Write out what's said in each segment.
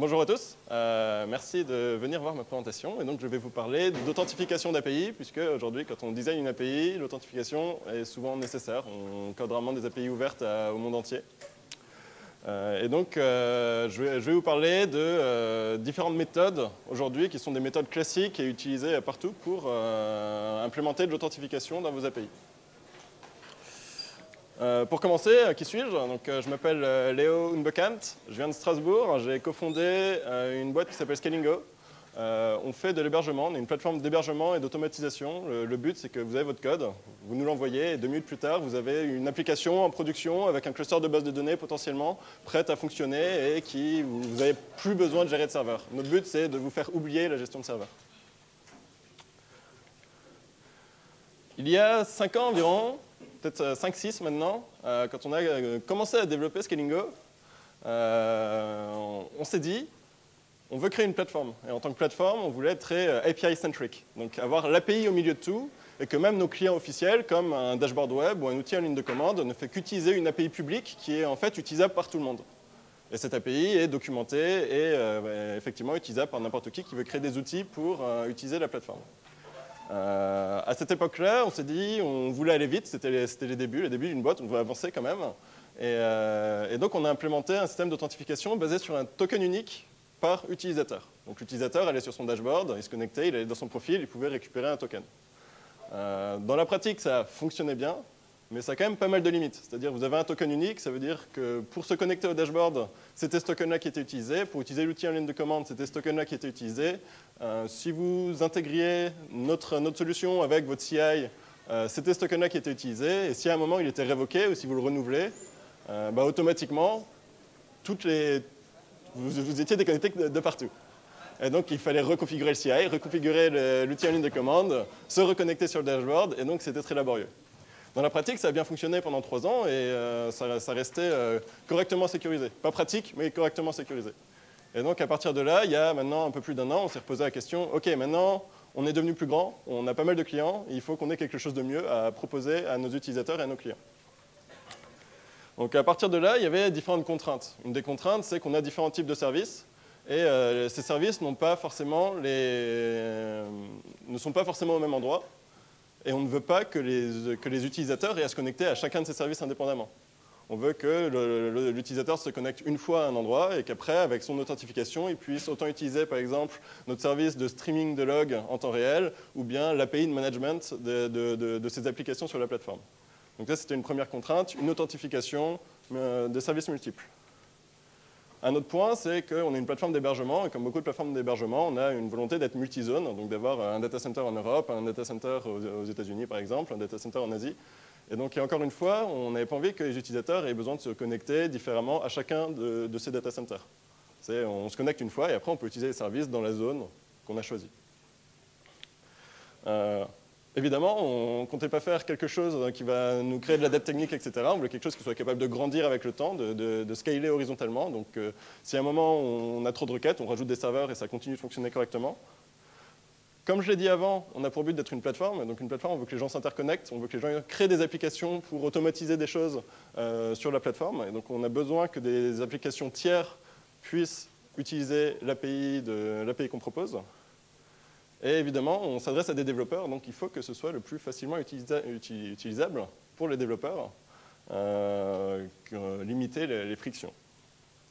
bonjour à tous. Euh, merci de venir voir ma présentation. Et donc, je vais vous parler d'authentification d'API, puisque aujourd'hui, quand on design une API, l'authentification est souvent nécessaire. On code vraiment des API ouvertes au monde entier. Euh, et donc, euh, je vais, je, vais, vous parler de différentes méthodes aujourd'hui, qui sont des méthodes classiques et utilisées partout pour implémenter de l'authentification dans vos API. Euh, pour commencer, euh, qui suis-je? Donc, euh, Je m'appelle Léo Unbekant, je viens de Strasbourg, j'ai cofondé une boîte qui s'appelle Scalingo. on fait de l'hébergement, on est une plateforme d'hébergement et d'automatisation. Le, but, c'est que vous avez votre code, vous nous l'envoyez, et deux minutes plus tard, vous avez une application en production avec un cluster de base de données potentiellement prête à fonctionner et qui vous n'avez plus besoin de gérer de serveur. Notre but, c'est de vous faire oublier la gestion de serveur. Il y a cinq ans environ, peut-être 5-6 euh, maintenant, euh, quand on a euh, commencé à développer Scalingo, on, s'est dit, on veut créer une plateforme. Et en tant que plateforme, on voulait être très API-centric. Donc avoir l'API au milieu de tout, et que même nos clients officiels, comme un dashboard web ou un outil en ligne de commande, ne fait qu'utiliser une API publique qui est en fait utilisable par tout le monde. Et cette API est documentée et bah, effectivement utilisable par n'importe qui qui veut créer des outils pour utiliser la plateforme. Euh, à cette époque-là, on s'est dit, on voulait aller vite, c'était les, débuts, les débuts d'une boîte, on voulait avancer quand même. Euh, et, donc on a implémenté un système d'authentification basé sur un token unique par utilisateur. Donc l'utilisateur allait sur son dashboard, il se connectait, il allait dans son profil, il pouvait récupérer un token. Euh, dans la pratique, ça fonctionnait bien, mais ça a quand même pas mal de limites. C'est-à-dire vous avez un token unique, ça veut dire que pour se connecter au dashboard, c'était ce token-là qui était utilisé. Pour utiliser l'outil en ligne de commande, c'était ce token-là qui était utilisé. Euh, si vous intégriez notre, solution avec votre CI, euh, c'était ce token-là qui était utilisé. Et si à un moment il était révoqué ou si vous le renouvelez, euh, bah, automatiquement, vous, étiez déconnecté de partout. Et donc, il fallait reconfigurer le CI, reconfigurer l'outil en ligne de commande, se reconnecter sur le dashboard, et donc c'était très laborieux. Dans la pratique, ça a bien fonctionné pendant trois ans et euh, ça, restait euh, correctement sécurisé. Pas pratique, mais correctement sécurisé. Et donc, à partir de là, il y a maintenant un peu plus d'un an, on s'est reposé la question, OK, maintenant, on est devenu plus grand, on a pas mal de clients, il faut qu'on ait quelque chose de mieux à proposer à nos utilisateurs et à nos clients. Donc, à partir de là, il y avait différentes contraintes. Une des contraintes, c'est qu'on a différents types de services, et euh, ces services pas forcément ne sont pas forcément au même endroit et on ne veut pas que les, utilisateurs aient à se connecter à chacun de ces services indépendamment. On veut que l'utilisateur se connecte une fois à un endroit et qu'après, avec son authentification, il puisse autant utiliser, par exemple, notre service de streaming de log en temps réel ou bien l'API de management de, de, ces applications sur la plateforme. Donc ça, c'était une première contrainte, une authentification euh, de services multiples. Un autre point, c'est qu'on est une plateforme d'hébergement, et comme beaucoup de plateformes d'hébergement, on a une volonté d'être multi-zone, donc d'avoir un data center en Europe, un data center aux États-Unis par exemple, un data center en Asie. Et donc, encore une fois, on n'avait pas envie que les utilisateurs aient besoin de se connecter différemment à chacun de, ces data centers. On se connecte une fois et après, on peut utiliser les services dans la zone qu'on a choisie. Euh, Évidemment, on ne comptait pas faire quelque chose qui va nous créer de la dette technique, etc. On voulait quelque chose qui soit capable de grandir avec le temps, de, scaler horizontalement. Donc, euh, si à un moment on a trop de requêtes, on rajoute des serveurs et ça continue de fonctionner correctement. Comme je l'ai dit avant, on a pour but d'être une plateforme. Donc, une plateforme, on veut que les gens s'interconnectent, on veut que les gens créent des applications pour automatiser des choses euh, sur la plateforme. Et donc, on a besoin que des applications tiers puissent utiliser l'API qu'on propose. Et évidemment, on s'adresse à des développeurs, donc il faut que ce soit le plus facilement utilisable pour les développeurs, euh, limiter les, frictions.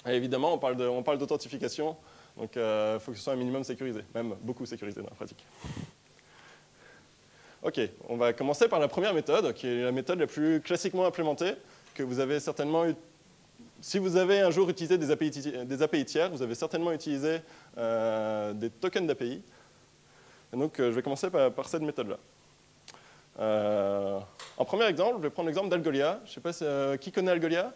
Et évidemment, on parle d'authentification, donc il euh, faut que ce soit un minimum sécurisé, même beaucoup sécurisé dans la pratique. Ok, on va commencer par la première méthode, qui est la méthode la plus classiquement implémentée, que vous avez certainement eu. Si vous avez un jour utilisé des API, tiers, vous avez certainement utilisé euh, des tokens d'API. Donc, euh, je vais commencer par, cette méthode-là. Euh, en premier exemple, je vais prendre l'exemple d'Algolia. Je ne sais pas euh, qui connaît Algolia?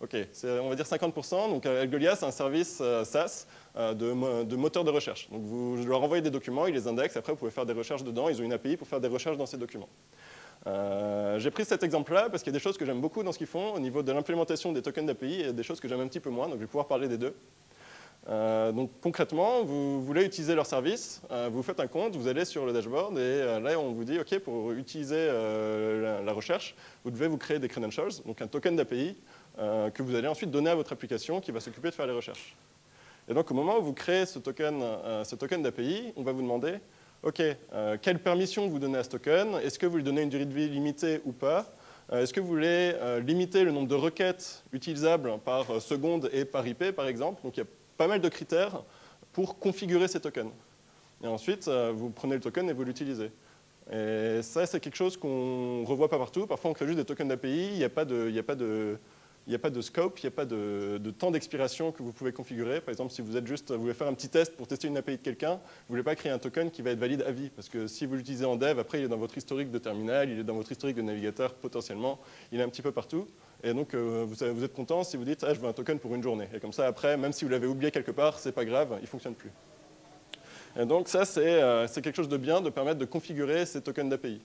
Ok, on va dire 50%. Donc Algolia, c'est un service SaaS de, moteur de recherche. Donc vous leur envoyez des documents, ils les indexent, après vous pouvez faire des recherches dedans, ils ont une API pour faire des recherches dans ces documents. J'ai pris cet exemple-là parce qu'il y a des choses que j'aime beaucoup dans ce qu'ils font au niveau de l'implémentation des tokens d'API et des choses que j'aime un petit peu moins, donc je vais pouvoir parler des deux. Euh, donc concrètement, vous voulez utiliser leur service, euh, vous faites un compte, vous allez sur le dashboard et euh, là on vous dit OK pour utiliser la, recherche, vous devez vous créer des credentials, donc un token d'API que vous allez ensuite donner à votre application qui va s'occuper de faire les recherches. Et donc, au moment où vous créez ce token, ce token d'API, on va vous demander OK, quelle permission vous donnez à ce token? Est-ce que vous lui donnez une durée de vie limitée ou pas? Est-ce que vous voulez limiter le nombre de requêtes utilisables par seconde et par IP, par exemple? Donc, il y a pas mal de critères pour configurer ces tokens. Et ensuite, euh, vous prenez le token et vous l'utilisez. Et ça, c'est quelque chose qu'on ne revoit pas partout. Parfois, on crée juste des tokens d'API, il n'y a, de, a, pas de, de scope, il n'y a pas de, temps d'expiration que vous pouvez configurer. Par exemple, si vous êtes juste, vous voulez faire un petit test pour tester une API de quelqu'un, vous ne voulez pas créer un token qui va être valide à vie. Parce que si vous l'utilisez en dev, après, il est dans votre historique de terminal, il est dans votre historique de navigateur potentiellement, il est un petit peu partout. Et donc, euh, vous, êtes content si vous dites ah, je veux un token pour une journée. Et comme ça, après, même si vous l'avez oublié quelque part, c'est pas grave, il ne fonctionne plus. Et donc, ça, euh, c'est quelque chose de bien de permettre de configurer ces tokens d'API.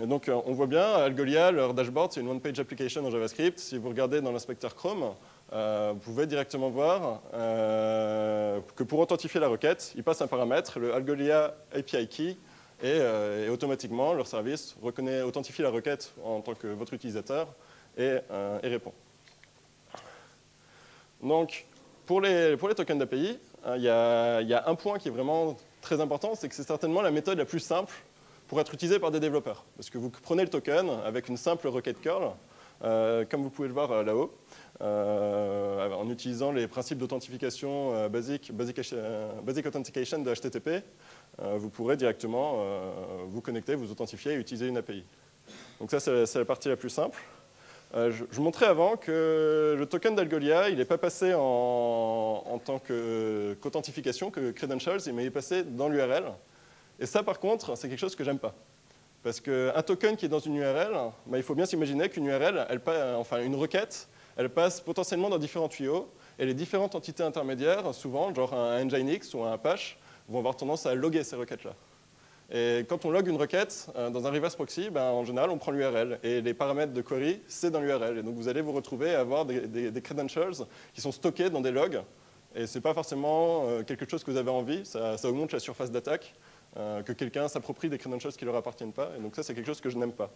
Et donc, euh, on voit bien, Algolia, leur dashboard, c'est une one-page application en JavaScript. Si vous regardez dans l'inspecteur Chrome, vous pouvez directement voir que pour authentifier la requête, il passe un paramètre, le Algolia API Key, euh, et, automatiquement, leur service reconnaît, authentifie la requête en tant que votre utilisateur et, euh, répond. Donc, pour les, tokens d'API, euh, il y, a un point qui est vraiment très important, c'est que c'est certainement la méthode la plus simple pour être utilisée par des développeurs. Parce que vous prenez le token avec une simple requête curl, comme vous pouvez le voir là-haut, en utilisant les principes d'authentification basic, basic, Authentication de HTTP, vous pourrez directement euh, vous connecter, vous authentifier et utiliser une API. Donc ça, c'est la partie la plus simple. Euh, je, montrais avant que le token d'Algolia, il n'est pas passé en, tant qu'authentification, que credentials, mais il est passé dans l'URL. Et ça, par contre, c'est quelque chose que j'aime pas. Parce qu'un token qui est dans une URL, bah, il faut bien s'imaginer qu'une URL, enfin une requête, elle passe potentiellement dans différents tuyaux, et les différentes entités intermédiaires, souvent, genre un Nginx ou un Apache, vont avoir tendance à loguer ces requêtes-là. Et quand on log une requête euh, dans un reverse proxy, ben, en général, on prend l'URL. Et les paramètres de query, c'est dans l'URL. Et donc, vous allez vous retrouver à avoir des, credentials qui sont stockés dans des logs. Et ce n'est pas forcément euh, quelque chose que vous avez envie. Ça, augmente la surface d'attaque, euh, que quelqu'un s'approprie des credentials qui ne leur appartiennent pas. Et donc, ça, c'est quelque chose que je n'aime pas.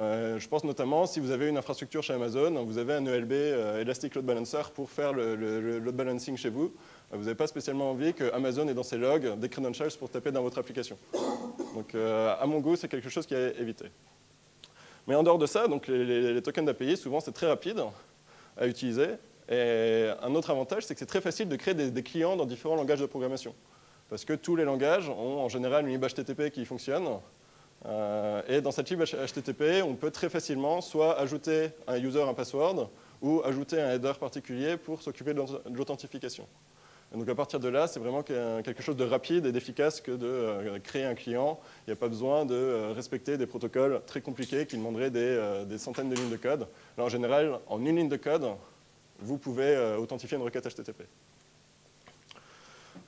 je pense notamment, si vous avez une infrastructure chez Amazon, vous avez un ELB, Elastic Load Balancer, pour faire le load balancing chez vous. Vous n'avez pas spécialement envie que Amazon ait dans ses logs des credentials pour taper dans votre application. Donc, euh, à mon goût, c'est quelque chose qui est évité. Mais en dehors de ça, donc les, tokens d'API, souvent, c'est très rapide à utiliser. Et un autre avantage, c'est que c'est très facile de créer des, clients dans différents langages de programmation. Parce que tous les langages ont en général une lib HTTP qui fonctionne. Euh, et dans cette lib HTTP, on peut très facilement soit ajouter un user, un password, ou ajouter un header particulier pour s'occuper de l'authentification donc à partir de là, c'est vraiment quelque chose de rapide et d'efficace que de euh, créer un client. Il n'y a pas besoin de euh, respecter des protocoles très compliqués qui demanderaient euh, des, centaines de lignes de code. Là, en général, en une ligne de code, vous pouvez authentifier une requête HTTP.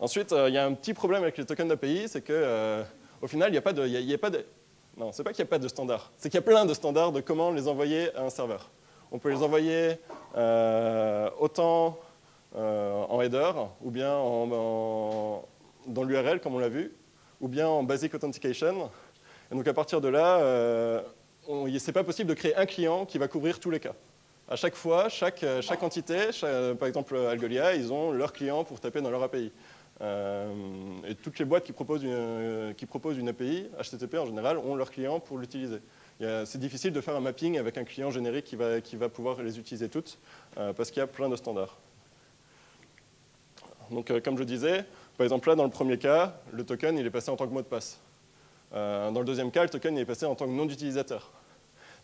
Ensuite, il y a un petit problème avec les tokens d'API, c'est qu'au final, il n'y a pas de... Y a pas de non, c'est pas qu'il n'y a pas de standard, c'est qu'il y a plein de standards de comment les envoyer à un serveur. On peut les envoyer autant en header, ou bien dans l'URL, comme on l'a vu, ou bien en Basic Authentication. Et donc à partir de là, euh, ce n'est pas possible de créer un client qui va couvrir tous les cas. À chaque fois, chaque, chaque entité, par exemple Algolia, ils ont leur client pour taper dans leur API. Euh, et toutes les boîtes qui proposent, une, API, HTTP en général, ont leur client pour l'utiliser. C'est difficile de faire un mapping avec un client générique qui va pouvoir les utiliser toutes, parce qu'il y a plein de standards. Donc, euh, comme je disais, par exemple là, dans le premier cas, le token est passé en tant que mot de passe. Euh, dans le deuxième cas, le token est passé en tant que nom d'utilisateur.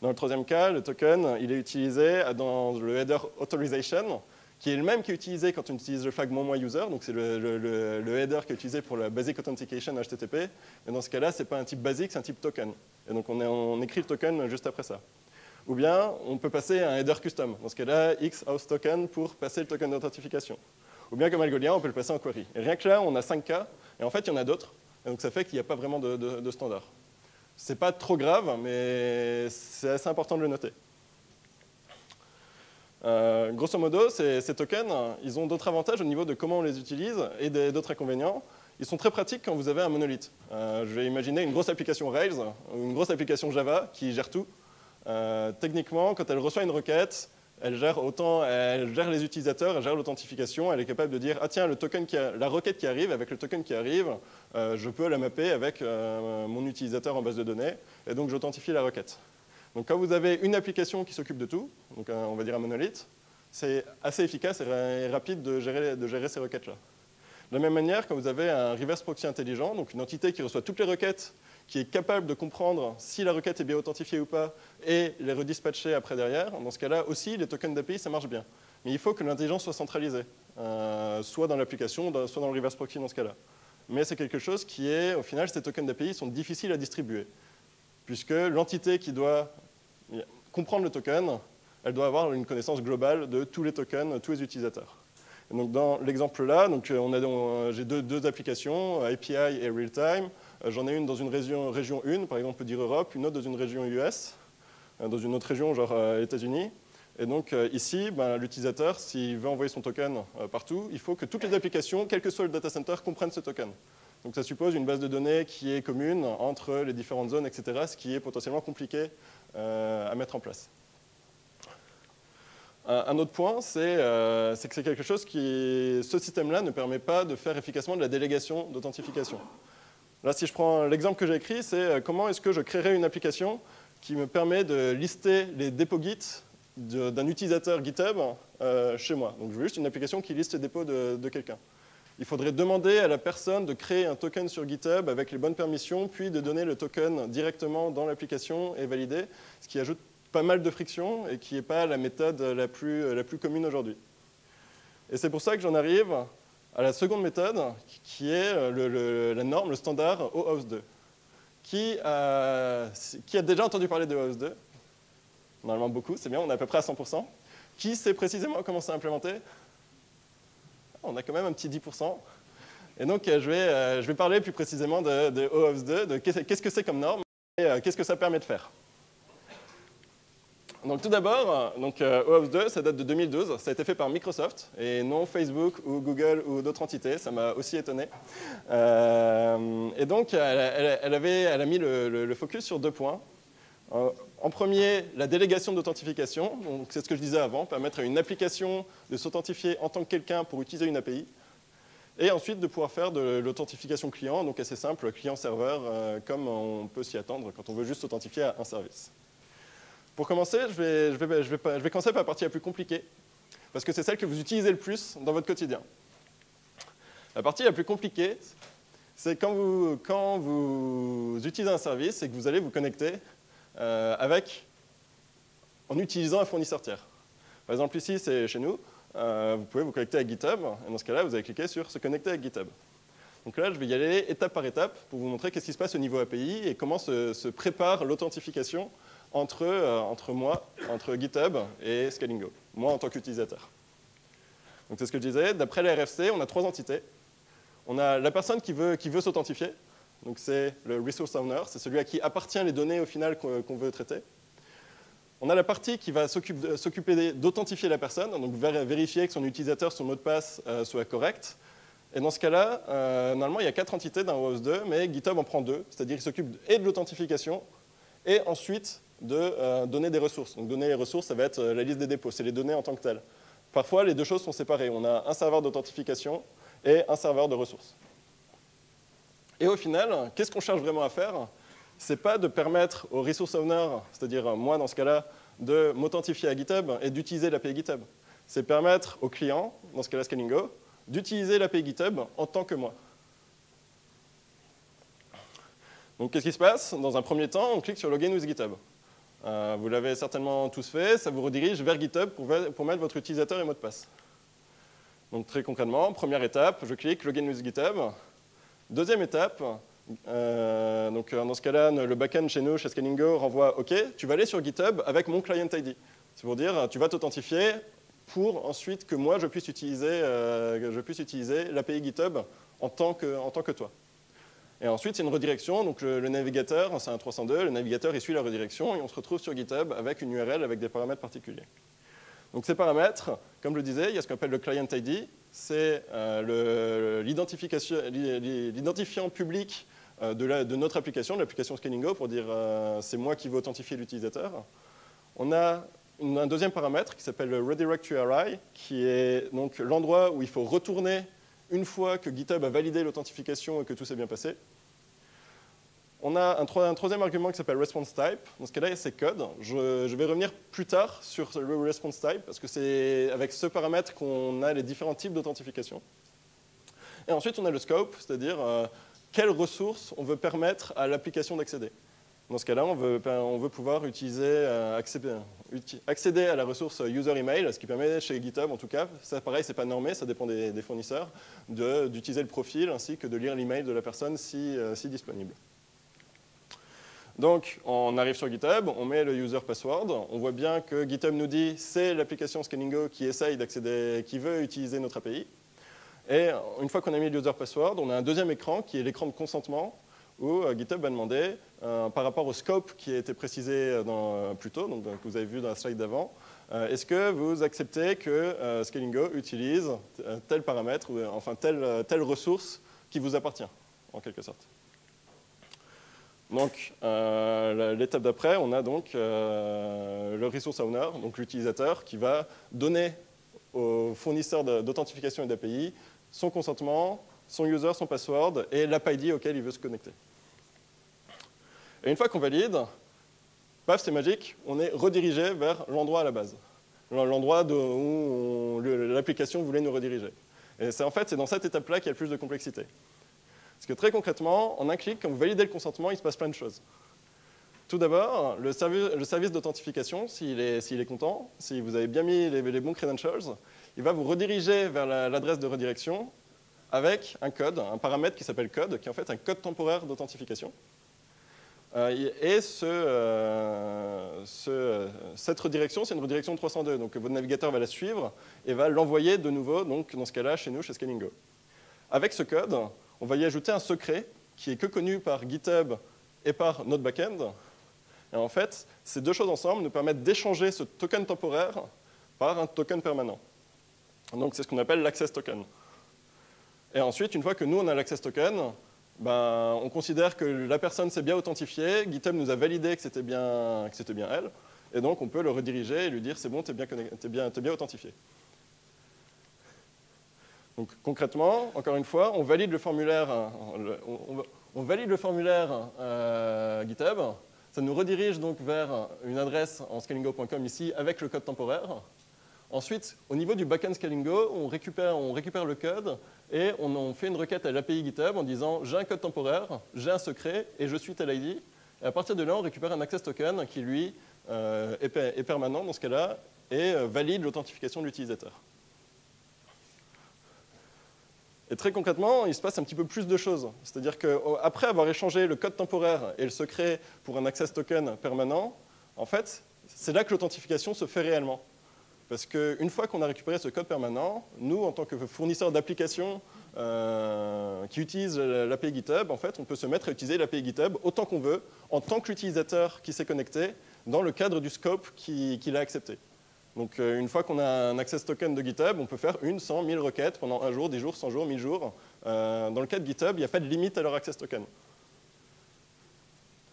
Dans le troisième cas, le token est utilisé dans le header authorization, qui est le même qui est utilisé quand on utilise le flag mon user, donc c'est le, header qui est utilisé pour la basic authentication HTTP. Et dans ce cas-là, ce n'est pas un type basique, c'est un type token. Et donc on, écrit le token juste après ça. Ou bien on peut passer un header custom. Dans ce cas-là, X house token pour passer le token d'authentification. Ou bien comme Algolia, on peut le passer en query. Et rien que là, on a 5 cas, et en fait, il y en a d'autres. Donc ça fait qu'il n'y a pas vraiment de, de, de standard. C'est pas trop grave, mais c'est assez important de le noter. Euh, grosso modo, ces, tokens, ils ont d'autres avantages au niveau de comment on les utilise et d'autres inconvénients. Ils sont très pratiques quand vous avez un monolithe. Euh, je vais imaginer une grosse application Rails ou une grosse application Java qui gère tout. techniquement, quand elle reçoit une requête, elle gère autant, elle gère les utilisateurs, elle gère l'authentification, elle est capable de dire ah tiens le token qui la requête qui arrive avec le token qui arrive, euh, je peux la mapper avec euh, mon utilisateur en base de données et donc j'authentifie la requête. Donc quand vous avez une application qui s'occupe de tout, donc on va dire un monolithe, c'est assez efficace et rapide de gérer, de gérer ces requêtes là. De la même manière, quand vous avez un reverse proxy intelligent, donc une entité qui reçoit toutes les requêtes qui est capable de comprendre si la requête est bien authentifiée ou pas et les redispatcher après derrière, dans ce cas-là aussi, les tokens d'API, ça marche bien. Mais il faut que l'intelligence soit centralisée, euh, soit dans l'application, soit dans le reverse proxy dans ce cas-là. Mais c'est quelque chose qui est, au final, ces tokens d'API sont difficiles à distribuer, puisque l'entité qui doit comprendre le token, elle doit avoir une connaissance globale de tous les tokens, tous les utilisateurs. donc dans l'exemple là, j'ai deux, deux, applications, API et Realtime. Euh, j'en ai une dans une région, région 1, par exemple, on peut dire Europe, une autre dans une région US, euh, dans une autre région, genre euh, États-Unis. Et donc ici, ben, l'utilisateur, s'il veut envoyer son token partout, il faut que toutes les applications, quel que soit le data center, comprennent ce token. Donc ça suppose une base de données qui est commune entre les différentes zones, etc., ce qui est potentiellement compliqué à mettre en place. Un autre point, c'est que c'est quelque chose qui, ce système-là ne permet pas de faire efficacement de la délégation d'authentification. Là, si je prends l'exemple que j'ai écrit, c'est euh, comment est-ce que je créerais une application qui me permet de lister les dépôts Git d'un utilisateur GitHub euh, chez moi. Donc, je veux juste une application qui liste les dépôts de, quelqu'un. Il faudrait demander à la personne de créer un token sur GitHub avec les bonnes permissions, puis de donner le token directement dans l'application et valider, ce qui ajoute pas mal de friction et qui n'est pas la méthode la plus, la plus commune aujourd'hui. Et c'est pour ça que j'en arrive à la seconde méthode, qui est euh, la norme, le standard OAuth 2. Qui, a déjà entendu parler de OAuth 2 Normalement beaucoup, c'est bien, on est à peu près à 100%. Qui sait précisément comment c'est implémenté? On a quand même un petit 10%. Et donc, euh, je vais, euh, je vais parler plus précisément de, de OAuth 2, de qu'est-ce que c'est comme norme et qu'est-ce que ça permet de faire. Donc tout d'abord, donc, euh, OAuth 2, ça date de 2012. Ça a été fait par Microsoft et non Facebook ou Google ou d'autres entités. Ça m'a aussi étonné. Euh, et donc, elle, avait, elle, a mis le, focus sur deux points. Euh, en premier, la délégation d'authentification. C'est ce que je disais avant, permettre à une application de s'authentifier en tant que quelqu'un pour utiliser une API. Et ensuite, de pouvoir faire de l'authentification client, donc assez simple, client-serveur, comme on peut s'y attendre quand on veut juste s'authentifier à un service. Pour commencer, je vais, commencer par la partie la plus compliquée, parce que c'est celle que vous utilisez le plus dans votre quotidien. La partie la plus compliquée, c'est quand vous, utilisez un service et que vous allez vous connecter euh, avec, en utilisant un fournisseur tiers. Par exemple, ici, c'est chez nous, euh, vous pouvez vous connecter à GitHub, et dans ce cas-là, vous allez cliquer sur « Se connecter à GitHub ». Donc là, je vais y aller étape par étape pour vous montrer qu'est-ce qui se passe au niveau API et comment se prépare l'authentification entre, euh, entre moi, entre GitHub et Scalingo, moi en tant qu'utilisateur. Donc c'est ce que je disais, d'après la RFC, on a trois entités. On a la personne qui veut, qui veut s'authentifier, donc c'est le resource owner, c'est celui à qui appartient les données au final qu'on veut traiter. On a la partie qui va s'occuper d'authentifier la personne, donc vérifier que son utilisateur, son mot de passe euh, soit correct. Et dans ce cas-là, euh, normalement, il y a quatre entités dans OAuth 2, mais GitHub en prend deux, c'est-à-dire qu'il s'occupe et de l'authentification et ensuite de euh, donner des ressources. Donc donner les ressources, ça va être euh, la liste des dépôts, c'est les données en tant que telles. Parfois, les deux choses sont séparées. On a un serveur d'authentification et un serveur de ressources. Et au final, qu'est-ce qu'on cherche vraiment à faire? C'est pas de permettre au resource owner, c'est-à-dire moi dans ce cas-là, de m'authentifier à GitHub et d'utiliser l'API GitHub. C'est permettre au client, dans ce cas-là Scalingo, d'utiliser l'API GitHub en tant que moi. Donc qu'est-ce qui se passe? Dans un premier temps, on clique sur Login with GitHub. Euh, vous l'avez certainement tous fait, ça vous redirige vers GitHub pour, mettre votre utilisateur et mot de passe. Donc très concrètement, première étape, je clique Login with GitHub. Deuxième étape, euh, donc euh, dans ce cas-là, le backend chez nous, chez Scalingo, renvoie OK, tu vas aller sur GitHub avec mon client ID. C'est pour dire, tu vas t'authentifier pour ensuite que moi, je puisse utiliser, utiliser l'API GitHub en tant, que, en tant que toi. Et ensuite, c'est une redirection. Donc le, navigateur, c'est un 302, le navigateur suit la redirection et on se retrouve sur GitHub avec une URL avec des paramètres particuliers. Donc ces paramètres, comme je le disais, il y a ce qu'on appelle le client ID, c'est euh, l'identifiant public euh, de, notre application, de l'application Scalingo, pour dire euh, c'est moi qui veux authentifier l'utilisateur. On a un deuxième paramètre qui s'appelle redirect URI, qui est donc l'endroit où il faut retourner une fois que GitHub a validé l'authentification et que tout s'est bien passé. On a un, troisième argument qui s'appelle response type. Dans ce cas-là, c'est code. Je, vais revenir plus tard sur le response type parce que c'est avec ce paramètre qu'on a les différents types d'authentification. Et ensuite, on a le scope, c'est-à-dire euh, quelles ressources on veut permettre à l'application d'accéder. Dans ce cas-là, on veut, pouvoir euh, accéder, à la ressource user email, ce qui permet chez GitHub, en tout cas, ça pareil, c'est pas normé, ça dépend des, fournisseurs, d'utiliser le profil ainsi que de lire l'email de la personne si, euh, si disponible. Donc, on arrive sur GitHub, on met le user password, on voit bien que GitHub nous dit c'est l'application Scalingo qui essaye d'accéder, qui veut utiliser notre API. Et une fois qu'on a mis le user password, on a un deuxième écran qui est l'écran de consentement où euh, GitHub va demander, euh, par rapport au scope qui a été précisé euh, plus tôt, donc, que vous avez vu dans la slide d'avant, est-ce que vous acceptez que Scalingo utilise tel paramètre, ou enfin telle, ressource qui vous appartient, en quelque sorte? Donc, l'étape d'après, on a donc le resource owner, donc l'utilisateur, qui va donner au fournisseur d'authentification et d'API son consentement, son user, son password et l'API auquel il veut se connecter. Et une fois qu'on valide, paf, c'est magique, on est redirigé vers l'endroit à la base, l'endroit où l'application voulait nous rediriger. Et c'est en fait, c'est dans cette étape-là qu'il y a le plus de complexité. Parce que très concrètement, en un clic, quand vous validez le consentement, il se passe plein de choses. Tout d'abord, le, service d'authentification, s'il est, content, si vous avez bien mis les, bons credentials, il va vous rediriger vers l'adresse de redirection avec un code, un paramètre qui s'appelle code, qui est en fait un code temporaire d'authentification. Euh, et euh, cette redirection, c'est une redirection 302. Donc votre navigateur va la suivre et va l'envoyer de nouveau, donc, dans ce cas-là, chez nous, chez Scalingo. Avec ce code, on va y ajouter un secret qui est que connu par GitHub et par notre backend. Et en fait, ces deux choses ensemble nous permettent d'échanger ce token temporaire par un token permanent. Donc c'est ce qu'on appelle l'access token. Et ensuite, une fois que nous, on a l'access token, ben, on considère que la personne s'est bien authentifiée, GitHub nous a validé que c'était bien, bien, elle, et donc on peut le rediriger et lui dire c'est bon, tu es, bien, bien authentifié. Donc concrètement, encore une fois, on valide le formulaire, on, valide le formulaire euh, GitHub. Ça nous redirige donc vers une adresse en scalingo.com ici avec le code temporaire. Ensuite, au niveau du backend Scalingo, on récupère, le code et on, fait une requête à l'API GitHub en disant j'ai un code temporaire, j'ai un secret et je suis tel ID. Et à partir de là, on récupère un access token qui, lui, euh, est, est, permanent dans ce cas-là et valide l'authentification de l'utilisateur. Et très concrètement, il se passe un petit peu plus de choses. C'est-à-dire qu'après avoir échangé le code temporaire et le secret pour un access token permanent, en fait, c'est là que l'authentification se fait réellement. Parce qu'une fois qu'on a récupéré ce code permanent, nous, en tant que fournisseur d'applications euh, qui utilisent l'API GitHub, on peut se mettre à utiliser l'API GitHub autant qu'on veut, en tant qu'utilisateur qui s'est connecté, dans le cadre du scope qu'il a accepté. Donc euh, une fois qu'on a un access token de GitHub, on peut faire une, 100, 1000 requêtes pendant un jour, 10 jours, 100 jours, 1000 jours. Euh, dans le cas de GitHub, il n'y a pas de limite à leur access token.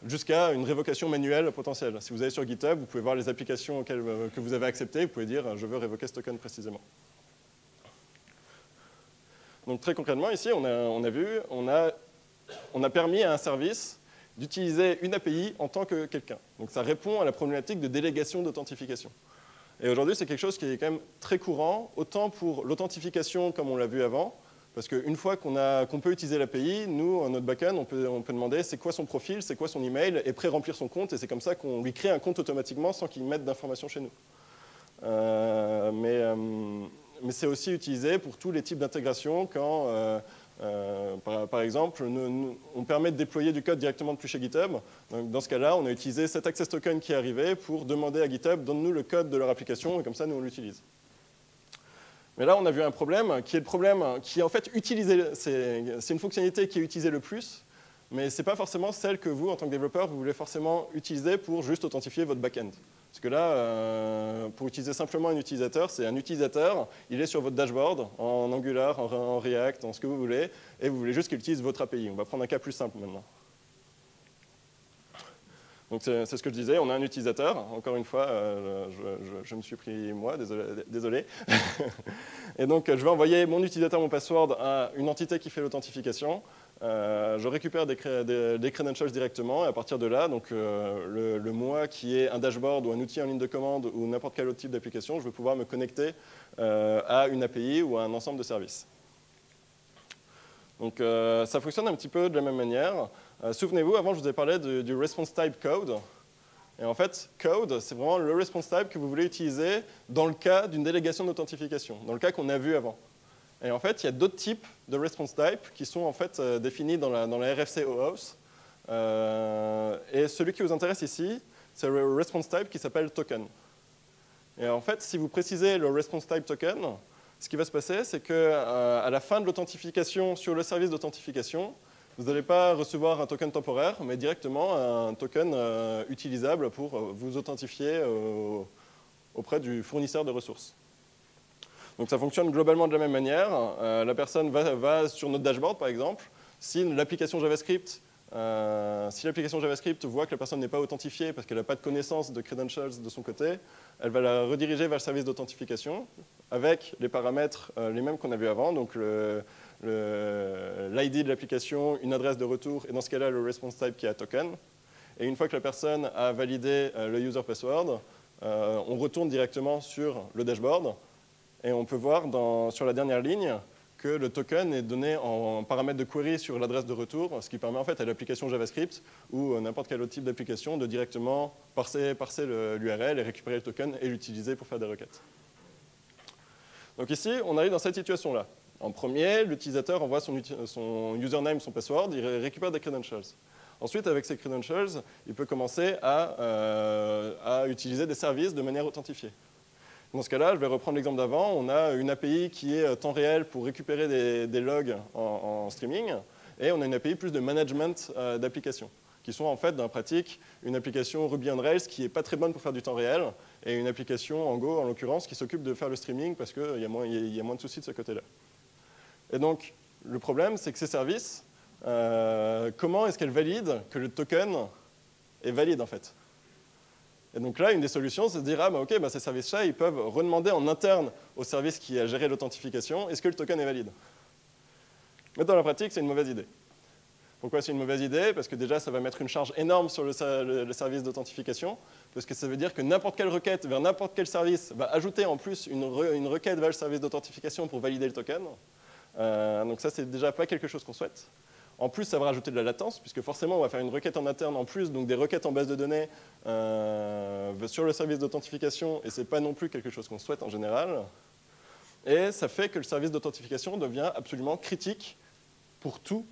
Jusqu'à une révocation manuelle potentielle. Si vous allez sur GitHub, vous pouvez voir les applications euh, que vous avez acceptées, vous pouvez dire je veux révoquer ce token précisément. Donc très concrètement, ici, on a, vu, on a permis à un service d'utiliser une API en tant que quelqu'un. Donc ça répond à la problématique de délégation d'authentification. Et aujourd'hui, c'est quelque chose qui est quand même très courant, autant pour l'authentification, comme on l'a vu avant, parce qu'une fois qu'on peut utiliser l'API, nous, notre backend, on peut, on peut demander c'est quoi son profil, c'est quoi son email, et pré-remplir son compte, et c'est comme ça qu'on lui crée un compte automatiquement sans qu'il mette d'informations chez nous. Euh, mais, euh, mais c'est aussi utilisé pour tous les types d'intégration quand euh, par, exemple, on permet de déployer du code directement depuis chez GitHub. dans ce cas-là, on a utilisé cet access token qui est arrivé pour demander à GitHub, donne-nous le code de leur application, et comme ça, nous, on l'utilise. Mais là, on a vu un problème, qui est le problème qui est en fait utilisé, c'est une fonctionnalité qui est utilisée le plus, mais ce n'est pas forcément celle que vous, en tant que développeur, vous voulez forcément utiliser pour juste authentifier votre backend. Parce que là, euh, pour utiliser simplement un utilisateur, c'est un utilisateur, il est sur votre dashboard, en Angular, en, React, en ce que vous voulez, et vous voulez juste qu'il utilise votre API. On va prendre un cas plus simple maintenant. Donc c'est ce que je disais, on a un utilisateur, encore une fois, euh, je, me suis pris moi, désolé. et donc je vais envoyer mon utilisateur, mon password à une entité qui fait l'authentification. Euh, je récupère des, credentials directement et à partir de là, donc, euh, le, moi qui est un dashboard ou un outil en ligne de commande ou n'importe quel autre type d'application, je vais pouvoir me connecter à une API ou à un ensemble de services. Donc ça fonctionne un petit peu de la même manière. Euh, souvenez-vous, avant, je vous ai parlé du, response type code. Et en fait, code, c'est vraiment le response type que vous voulez utiliser dans le cas d'une délégation d'authentification, dans le cas qu'on a vu avant. Et en fait, il y a d'autres types de response type qui sont en fait euh, définis dans la, dans la RFC OAuth. Euh, et celui qui vous intéresse ici, c'est le response type qui s'appelle token. Et en fait, si vous précisez le response type token, ce qui va se passer, c'est qu'à la fin de l'authentification sur le service d'authentification, vous n'allez pas recevoir un token temporaire, mais directement un token euh, utilisable pour euh, vous authentifier euh, auprès du fournisseur de ressources. Donc ça fonctionne globalement de la même manière. la personne va, sur notre dashboard, par exemple. Si l'application JavaScript, si JavaScript voit que la personne n'est pas authentifiée parce qu'elle n'a pas de connaissance de credentials de son côté, elle va la rediriger vers le service d'authentification avec les paramètres les mêmes qu'on a vu avant, donc l'ID de l'application, une adresse de retour, et dans ce cas-là, le response type qui est à token. Et une fois que la personne a validé euh, le user password, euh, on retourne directement sur le dashboard et on peut voir sur la dernière ligne que le token est donné en paramètre de query sur l'adresse de retour, ce qui permet en fait à l'application JavaScript ou n'importe quel autre type d'application de directement parser, parser l'URL et récupérer le token et l'utiliser pour faire des requêtes. Donc ici, on arrive dans cette situation-là. En premier, l'utilisateur envoie son, username, son password, il récupère des credentials. Ensuite, avec ces credentials, il peut commencer à, euh, utiliser des services de manière authentifiée. Dans ce cas-là, je vais reprendre l'exemple d'avant. On a une API qui est temps réel pour récupérer des, logs en, streaming, et on a une API plus de management euh, d'applications, qui sont en fait, dans la pratique, une application Ruby on Rails qui n'est pas très bonne pour faire du temps réel, et une application en Go, en l'occurrence, qui s'occupe de faire le streaming parce qu'il y, a moins de soucis de ce côté-là. Et donc, le problème, c'est que ces services, euh, comment est-ce qu'elles valident que le token est valide, en fait? Et donc là, une des solutions, c'est de dire, ah, bah, OK, bah, ces services-là, ils peuvent redemander en interne au service qui a géré l'authentification, est-ce que le token est valide? Mais dans la pratique, c'est une mauvaise idée. Pourquoi c'est une mauvaise idée? Parce que déjà, ça va mettre une charge énorme sur le, service d'authentification, parce que ça veut dire que n'importe quelle requête vers n'importe quel service va ajouter en plus une, une requête vers le service d'authentification pour valider le token. Euh, donc ça, c'est déjà pas quelque chose qu'on souhaite. En plus, ça va rajouter de la latence, puisque forcément, on va faire une requête en interne en plus, donc des requêtes en base de données euh, sur le service d'authentification, et ce n'est pas non plus quelque chose qu'on souhaite en général. Et ça fait que le service d'authentification devient absolument critique pour tout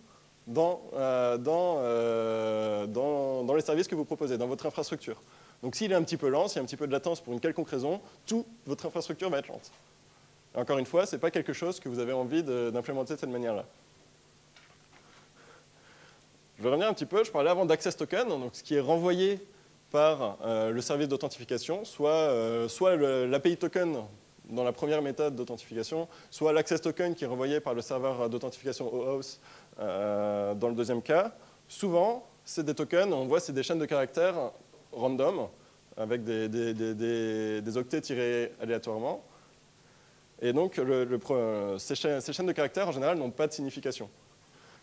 dans, euh, dans, dans, les services que vous proposez, dans votre infrastructure. Donc s'il est un petit peu lent, s'il y a un petit peu de latence pour une quelconque raison, toute votre infrastructure va être lente. Encore une fois, ce n'est pas quelque chose que vous avez envie d'implémenter de cette manière-là. Je vais revenir un petit peu, je parlais avant d'access token, donc ce qui est renvoyé par euh, le service d'authentification, soit, euh, soit l'API token dans la première méthode d'authentification, soit l'access token qui est renvoyé par le serveur d'authentification OAuth euh, dans le deuxième cas. Souvent, c'est des tokens, on voit c'est des chaînes de caractères random avec des, des octets tirés aléatoirement. Et donc, ces, chaînes, de caractères, en général, n'ont pas de signification.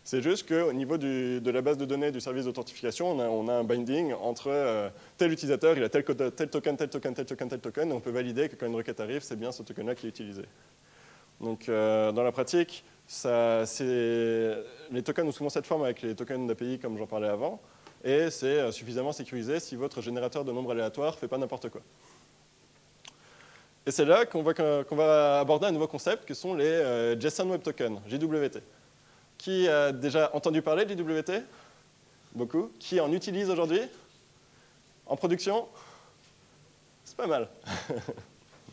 C'est juste qu'au niveau de la base de données du service d'authentification, on, a, un binding entre euh, tel utilisateur, il a tel, token, tel token, tel token, tel token, et on peut valider que quand une requête arrive, c'est bien ce token-là qui est utilisé. Donc, euh, dans la pratique, les tokens ont souvent cette forme avec les tokens d'API, comme j'en parlais avant, et c'est euh, suffisamment sécurisé si votre générateur de nombres aléatoires ne fait pas n'importe quoi. Et c'est là qu'on va, aborder un nouveau concept que sont les euh, JSON Web Tokens, JWT. Qui a déjà entendu parler de JWT Beaucoup. Qui en utilise aujourd'hui? En production? C'est pas mal.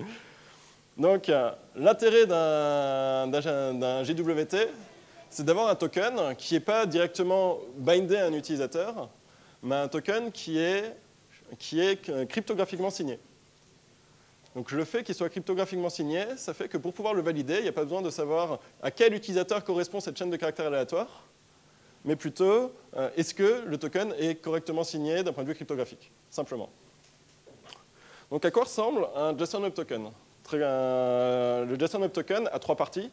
Donc, euh, l'intérêt d'un JWT, c'est d'avoir un token qui n'est pas directement bindé à un utilisateur, mais un token qui est cryptographiquement signé. Donc le fait qu'il soit cryptographiquement signé, ça fait que pour pouvoir le valider, il n'y a pas besoin de savoir à quel utilisateur correspond cette chaîne de caractères aléatoires. mais plutôt est-ce que le token est correctement signé d'un point de vue cryptographique, simplement. Donc à quoi ressemble un JSON Web Token? Le JSON Web Token a trois parties.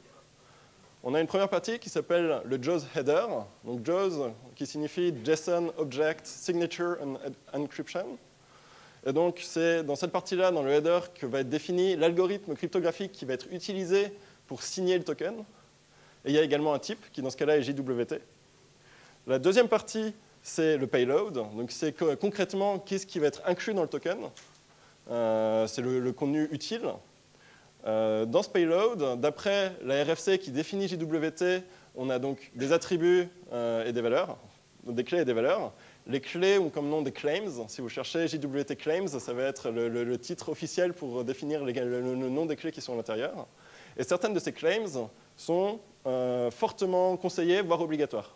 On a une première partie qui s'appelle le JAWS Header, donc JAWS qui signifie JSON Object Signature and Encryption. Et donc c'est dans cette partie-là, dans le header, que va être défini l'algorithme cryptographique qui va être utilisé pour signer le token. Et il y a également un type qui dans ce cas-là est JWT. La deuxième partie, c'est le payload, donc c'est concrètement qu'est-ce qui va être inclus dans le token. Euh, c'est le, contenu utile. Euh, dans ce payload, d'après la RFC qui définit JWT, on a donc des attributs euh, et des valeurs, des clés et des valeurs. Les clés ont comme nom des claims. Si vous cherchez JWT claims, ça va être le, titre officiel pour définir le, nom des clés qui sont à l'intérieur. Et certaines de ces claims sont fortement conseillées, voire obligatoires.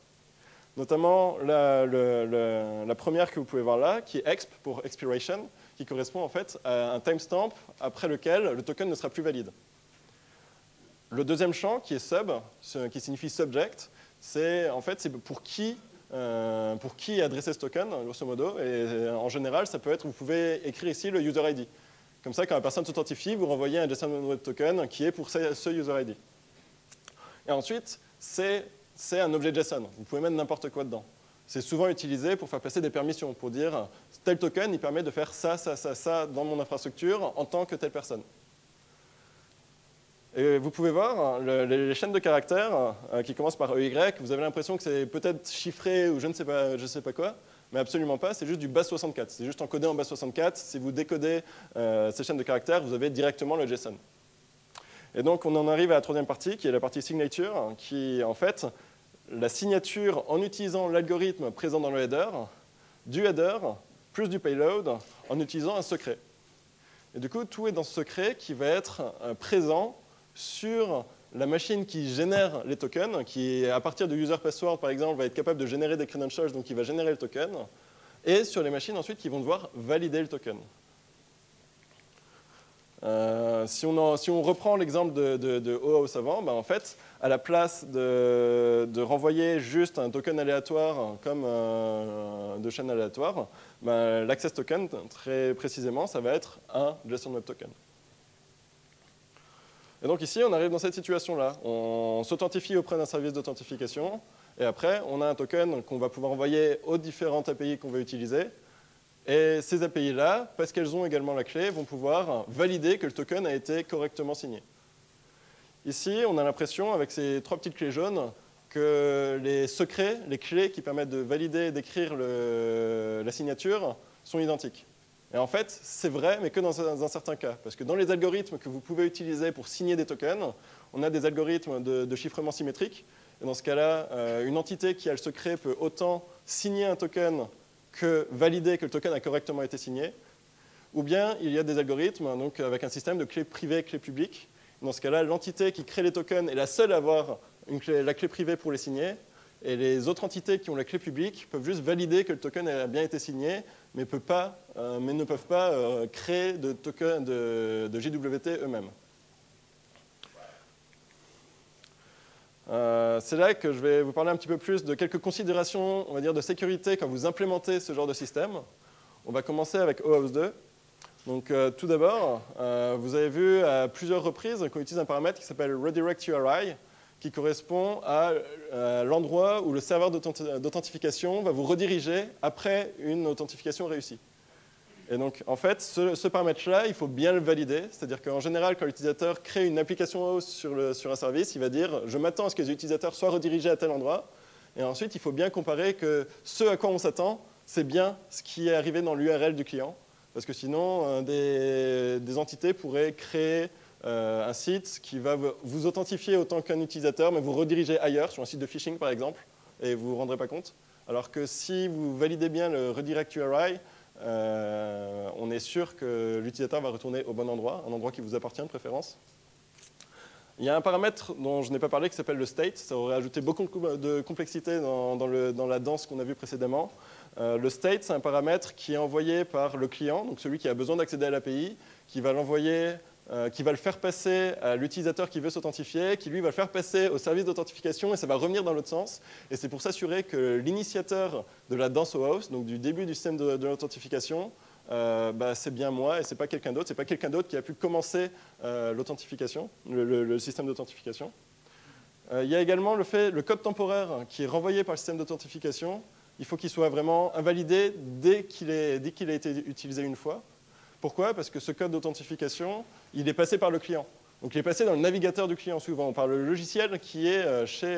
Notamment la, la, première que vous pouvez voir là, qui est exp pour expiration, qui correspond en fait à un timestamp après lequel le token ne sera plus valide. Le deuxième champ, qui est sub, qui signifie subject, c'est en fait pour qui euh, pour qui adresser ce token, grosso modo. Et en général, ça peut être, vous pouvez écrire ici le user ID. Comme ça, quand la personne s'authentifie, vous renvoyez un JSON Web Token qui est pour ce user ID. Et ensuite, c'est un objet JSON. Vous pouvez mettre n'importe quoi dedans c'est souvent utilisé pour faire passer des permissions, pour dire tel token, il permet de faire ça, ça, ça, ça dans mon infrastructure en tant que telle personne. Et vous pouvez voir les chaînes de caractères euh, qui commencent par EY, vous avez l'impression que c'est peut-être chiffré ou je ne sais pas, je sais pas quoi, mais absolument pas, c'est juste du bas 64. C'est juste encodé en bas 64. Si vous décodez euh, ces chaînes de caractères, vous avez directement le JSON. Et donc on en arrive à la troisième partie, qui est la partie signature, qui en fait la signature en utilisant l'algorithme présent dans le header, du header, plus du payload, en utilisant un secret. Et du coup, tout est dans ce secret qui va être euh, présent sur la machine qui génère les tokens, qui, à partir du user password, par exemple, va être capable de générer des credentials, donc qui va générer le token, et sur les machines ensuite qui vont devoir valider le token. Euh, si, on reprend l'exemple de, de, de OAuth avant, ben, en fait, à la place de, renvoyer juste un token aléatoire comme de chaîne aléatoire, ben, l'access token, très précisément, ça va être un JSON Web Token. Et donc ici, on arrive dans cette situation-là. On s'authentifie auprès d'un service d'authentification, et après, on a un token qu'on va pouvoir envoyer aux différentes API qu'on veut utiliser, et ces API-là, parce qu'elles ont également la clé, vont pouvoir valider que le token a été correctement signé. Ici, on a l'impression, avec ces trois petites clés jaunes, que les secrets, les clés qui permettent de valider et d'écrire la signature sont identiques. Et en fait, c'est vrai, mais que dans un, certain cas. Parce que dans les algorithmes que vous pouvez utiliser pour signer des tokens, on a des algorithmes de, chiffrement symétrique. Et dans ce cas-là, euh, une entité qui a le secret peut autant signer un token que valider que le token a correctement été signé. Ou bien il y a des algorithmes donc avec un système de clé privée et clé publique. Dans ce cas-là, l'entité qui crée les tokens est la seule à avoir la clé privée pour les signer. Et les autres entités qui ont la clé publique peuvent juste valider que le token a bien été signé, mais, euh, ne peuvent pas euh, créer de token de, JWT eux-mêmes. Euh, c'est là que je vais vous parler un petit peu plus de quelques considérations on va dire, de sécurité quand vous implémentez ce genre de système. On va commencer avec OAuth 2. Donc, tout d'abord, vous avez vu à plusieurs reprises qu'on utilise un paramètre qui s'appelle redirect URI, qui correspond à, l'endroit où le serveur d'authentification va vous rediriger après une authentification réussie. Et donc, en fait, ce, paramètre-là, il faut bien le valider. C'est-à-dire qu'en général, quand l'utilisateur crée une application sur, sur un service, il va dire « je m'attends à ce que les utilisateurs soient redirigés à tel endroit ». Et ensuite, il faut bien comparer que ce à quoi on s'attend, c'est bien ce qui est arrivé dans l'URL du client parce que sinon, des, entités pourraient créer euh, un site qui va vous authentifier autant qu'un utilisateur, mais vous rediriger ailleurs, sur un site de phishing par exemple, et vous ne vous rendrez pas compte. Alors que si vous validez bien le redirect URI, euh, on est sûr que l'utilisateur va retourner au bon endroit, un endroit qui vous appartient de préférence. Il y a un paramètre dont je n'ai pas parlé qui s'appelle le state. Ça aurait ajouté beaucoup de complexité dans, la danse qu'on a vue précédemment. Euh, le state, c'est un paramètre qui est envoyé par le client, donc celui qui a besoin d'accéder à l'API, qui va l'envoyer euh, qui va le faire passer à l'utilisateur qui veut s'authentifier, qui lui va le faire passer au service d'authentification et ça va revenir dans l'autre sens. Et c'est pour s'assurer que l'initiateur de la danse au host, donc du début du système de, l'authentification, euh, bah, c'est bien moi et c'est pas quelqu'un d'autre. C'est pas quelqu'un d'autre qui a pu commencer euh, l'authentification, le, système d'authentification. il y a également le, fait, le code temporaire qui est renvoyé par le système d'authentification. Il faut qu'il soit vraiment invalidé dès qu'il a été utilisé une fois. Pourquoi? Parce que ce code d'authentification, il est passé par le client. Donc il est passé dans le navigateur du client souvent, par le logiciel qui est euh, chez,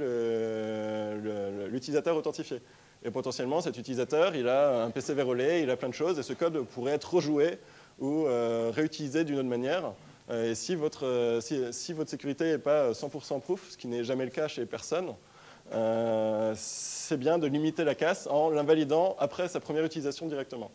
euh, l'utilisateur authentifié. Et potentiellement, cet utilisateur, il a un PC vérolé, il a plein de choses, et ce code pourrait être rejoué ou euh, réutilisé d'une autre manière. Et si votre, si, votre sécurité n'est pas 100% proof, ce qui n'est jamais le cas chez personne, c'est bien de limiter la casse en l'invalidant après sa première utilisation directement.